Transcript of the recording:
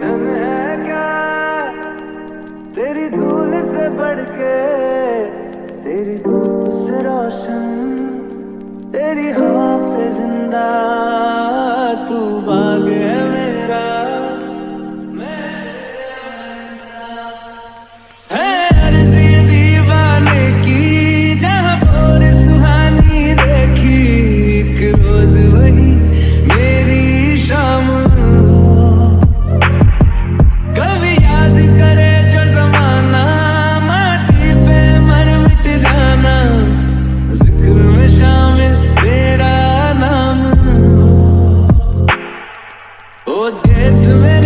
दम है क्या तेरी धूल से बढ़ के तेरी धूप से रोशन तेरी हो guess